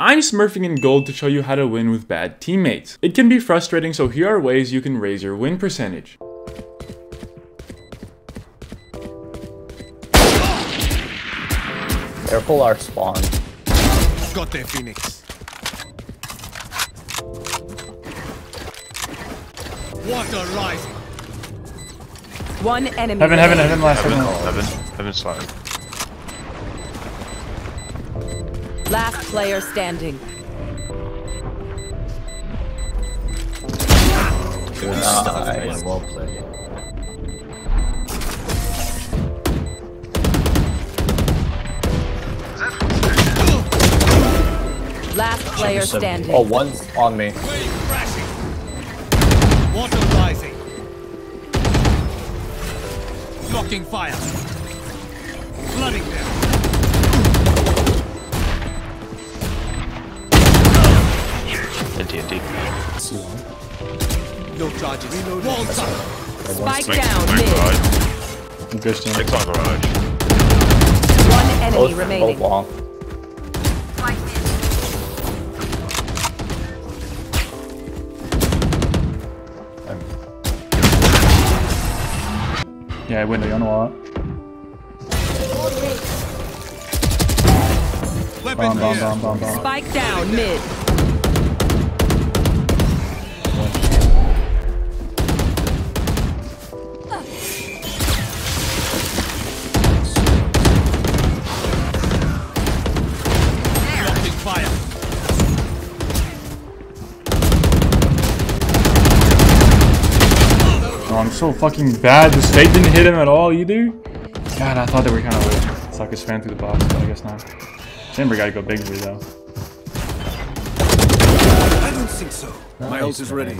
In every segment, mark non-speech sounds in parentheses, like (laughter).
I'm smurfing in gold to show you how to win with bad teammates. It can be frustrating, so here are ways you can raise your win percentage. Careful our spawn. Got there, Phoenix. What a rising. One enemy. Heaven, heaven, remaining. heaven, last Heaven, heaven. heaven, heaven slide. Last player standing. Nice. Well played. Last player standing. Oh, one's on me. Water rising. Blocking fire. Flooding them. NT, No charges. Reload. Walls up. Spike down make mid. garage. Good team. On garage. One enemy Both, remaining. both long. Yeah, window, you on the wall. Weapon Bomb, bomb, bomb, bomb, bomb. Spike down mid. I'm so fucking bad. The stake didn't hit him at all either. God, I thought they were kind of weird. Suck his fan through the box, but I guess not. Chamber gotta go big for you though. I don't think so. My ult is ready.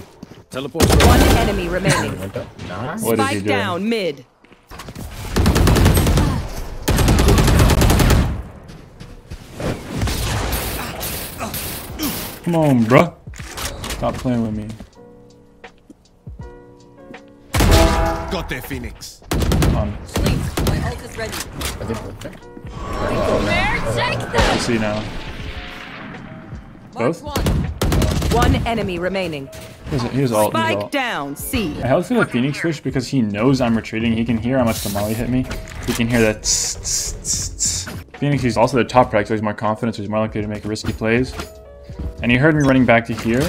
Teleport. One enemy remaining. (laughs) Nice. What is he Spike doing? down mid. Come on, bruh. Stop playing with me. Got there, Phoenix. On. My ult is ready. I think we're okay. I see now. Both? One. One enemy remaining. Here's, here's all. Here's Spike all. down C. I held for the Phoenix Fish because he knows I'm retreating. He can hear how much the molly hit me. He can hear that. tss, tss, tss, tss. Phoenix, he's also the top frag, so he's more confident, so he's more likely to make risky plays. And he heard me running back to here,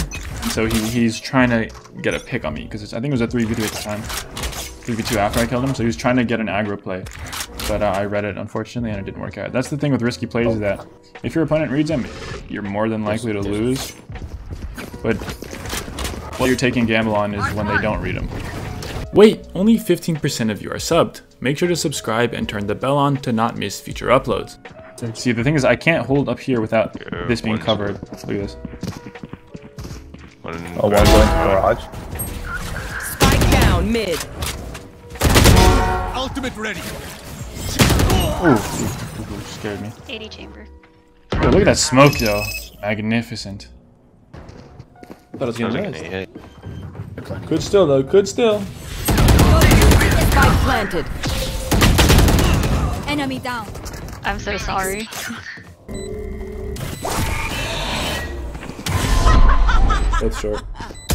so he, he's trying to get a pick on me because I think it was a 3v3 at the time. 3v2 after I killed him, so he was trying to get an aggro play. But uh, I read it, unfortunately, and it didn't work out. That's the thing with risky plays is that if your opponent reads them, you're more than likely to lose. But what you're taking gamble on is when they don't read them. Wait, only 15% of you are subbed. Make sure to subscribe and turn the bell on to not miss future uploads. See, the thing is, I can't hold up here without Yeah, this being one's- covered. Look at this. One Oh, one going to garage. Spike down mid. Ultimate ready. Ooh, ooh, ooh, scared me. 80 chamber. Yo, look at that smoke, though. Magnificent. Thought it was gonna like an Could still, though. Could still. Spike planted. Enemy down. I'm so sorry. That's short.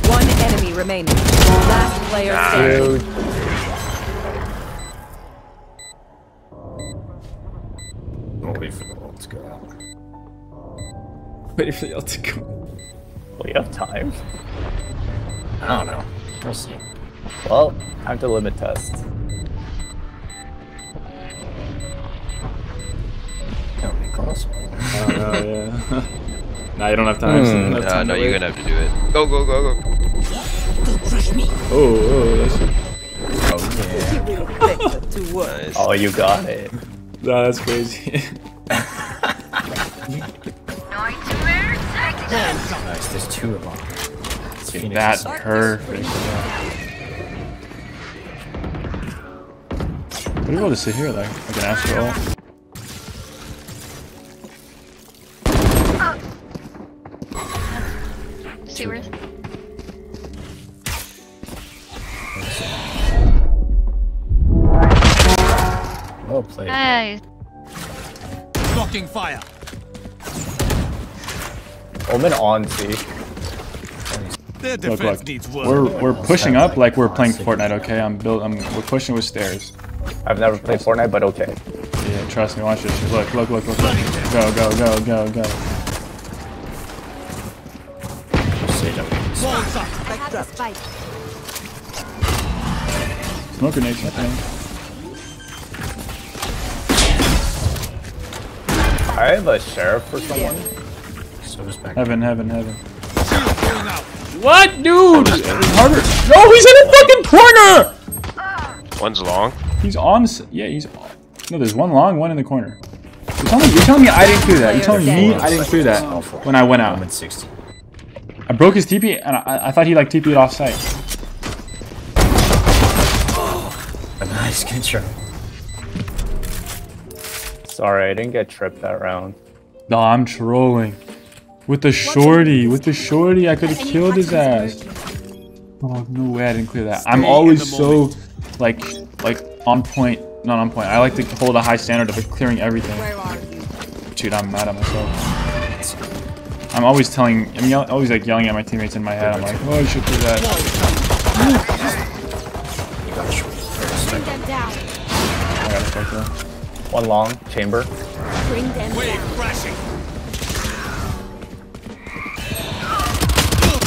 One enemy remaining. Last player standing. Wait for the ult to go. We have time. I don't know. We'll see. Well, time to limit test. Don't be close. Oh, yeah. (laughs) nah, you don't have time. Hmm. so you don't have Nah, time no, to you're wait. gonna have to do it. Go, go, go, go. Oh, oh, that's... To work. Nice. Oh, you got it. Nah, that's crazy. (laughs) Nice, there's two of them. It's Phoenix That's perfect. Yeah. What are you able to sit here like, like an astral? Sewers. Well played. Nice. Blocking fire. Omen on C. Their Look, defense look. needs work. We're we're pushing up like we're playing Fortnite. Okay, I'm built. I'm we're pushing with stairs. I've never played Fortnite, but okay. Yeah, trust me. Watch this. shit. Look, look, look, look, look. Go, go, go, go, go. Sage up. Walls up. I have. Smoke grenades. Okay. I have a sheriff for someone. So is back. Heaven, heaven, heaven. Shield going out. What, dude? Harder. No, he's in a fucking corner. One's long. He's on. Yeah, he's. On. No, there's one long, one in the corner. You're telling, me, you're telling me I didn't clear that. You're telling me I didn't clear that when I went out. Omen 60. I broke his TP and I, I thought he like TP'd off site. A nice control. Sorry, I didn't get tripped that round. No, I'm trolling. With the shorty, with the shorty, I could have killed his ass. Oh no way, I didn't clear that. I'm always so like like on point, not on point. I like to hold a high standard of clearing everything. Where are you? Dude, I'm mad at myself. I'm always telling, I'm yell, always like yelling at my teammates in my head. I'm like, oh, I should do that. You got a short. Bring them down. I gotta fuck that. One long chamber. Bring them Wave down. crashing.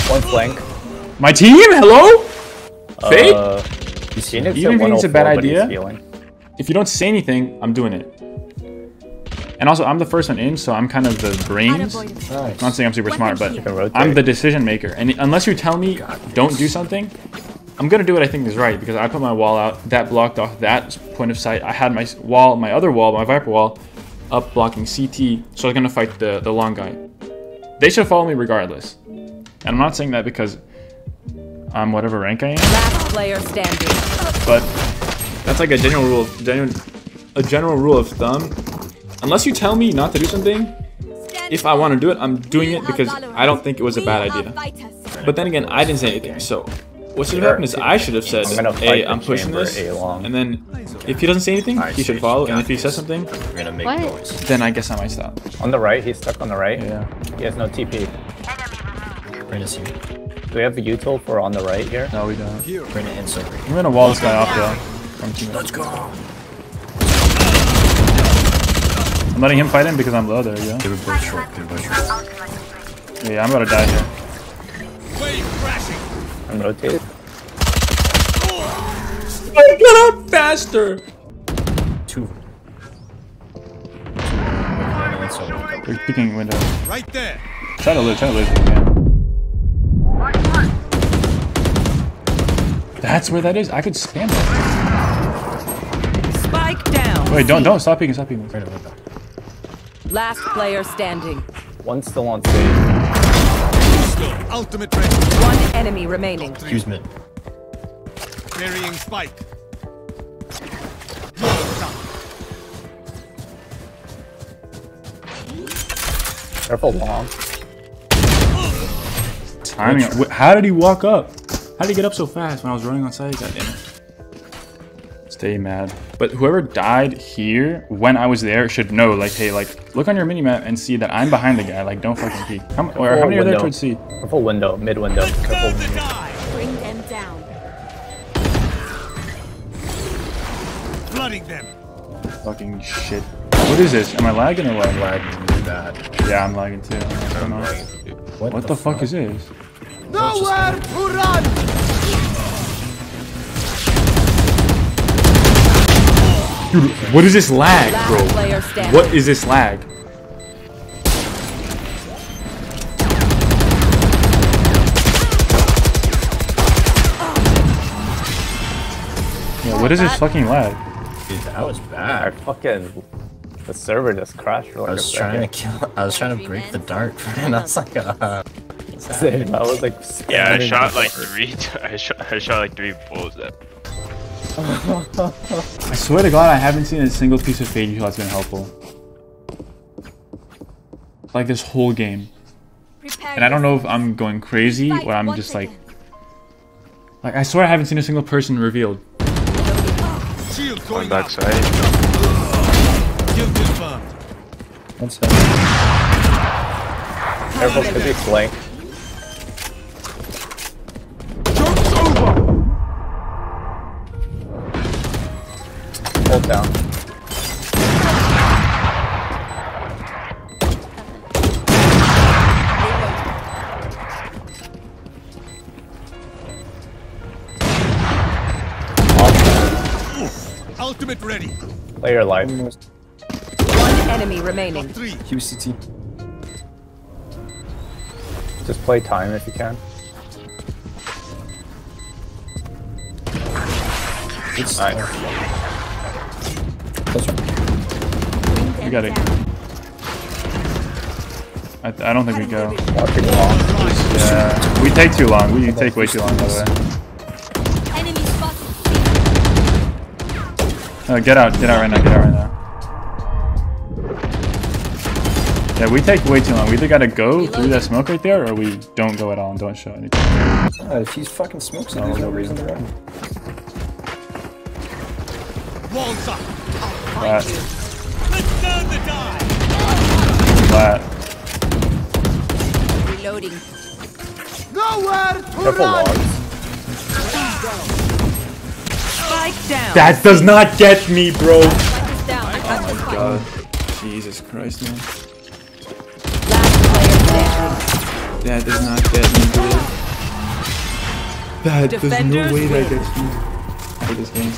One flank. My team, hello. Fade. Uh, Phoenix Even if you think it's a bad idea, if you don't say anything, I'm doing it. And also, I'm the first one in, so I'm kind of the brains. Unavoidable. I'm not saying I'm super smart, but. I'm the decision maker. And unless you tell me don't do something, I'm gonna do what I think is right because I put my wall out. That blocked off that point of sight. I had my wall, my other wall, my Viper wall, up blocking CT. So I was gonna fight the the long guy. They should follow me regardless. And I'm not saying that because I'm whatever rank I am, Last player standing. but that's like a general rule. Of, genuine, a general rule of thumb. Unless you tell me not to do something, if I want to do it, I'm doing it because I don't think it was a bad idea. But then again, I didn't say anything. So what should have happened is I should have said, I'm "Hey, I'm pushing this," and then if he doesn't say anything, he should follow. And if he says something, We're gonna make What? noise. then I guess I might stop. On the right, he's stuck on the right. Yeah. He has no TP. Brenda see. Do we have a util for on the right here? No, we don't. Brenda and Sophie. I'm gonna wall this guy off though. From. Let's go. I'm letting him fight him because I'm low. There yeah. go. They were both short. They were both short. Yeah, I'm about to die here. Wave crashing. I'm rotated. Oh, get out faster! Two. Brenda and Sophie. They're picking window. Right there. Try to live. Try to live. if you can. That's where that is. I could spam that. Spike down. Wait, don't don't stop peeking. Stop peeking. Brenda went back. Last player standing. One still on stage. Ultimate ready. One enemy remaining. Excuse me. Carrying spike. Careful long. Timing. Wh- How did he walk up? How did he get up so fast when I was running on site? God damn it. Stay mad. But whoever died here when I was there should know, like, hey, like, look on your mini map and see that I'm behind the guy. Like, don't fucking peek. How, m- or how many are there window. towards C? Careful window. Mid window. Careful Deserve window. Bring them down. Flooding them. Fucking shit. What is this? Am I lagging or what? Lagging bad. Yeah, I'm lagging too. I don't know. What, What the fuck is this? Nowhere to run. Dude, what is this lag, bro? What is this lag? Yeah, what is this fucking lag? Dude, that was I bad. fucking. The server just crashed for like I a was trying to kill. I was trying to break the dart, and I was like, uh, Same, I was like. Yeah, I I shot like server. three. (laughs) I shot. I shot like three bullets. At (laughs) (laughs) I swear to God, I haven't seen a single piece of Fade that's been helpful. Like this whole game. And I don't know if I'm going crazy or I'm just like... Like, I swear I haven't seen a single person revealed. Shield one going out. backside. Kill. One second. Careful, could be flank. Hold down. Ultimate ready. Play your life. One enemy remaining. Three. QCT. Just play time if you can. It's Nice. Closer. We got it. I, I don't think we go. Yeah, we take too long. We take way too long, by the way. Enemy. No, get out, get out right now, get out right now. Yeah, we take way too long. We either gotta go through that smoke right there, or we don't go at all and don't show anything. Uh, if he fucking smokes it, there's no reason to run. Walls up. Flat, Let's turn the tide. flat. Reloading. Careful logs. Spike down. That does not get me, bro. Spike is down. Oh God, Jesus Christ, man. Last player standing. That does not get me, dude. That there's no way that gets me. I hate this game.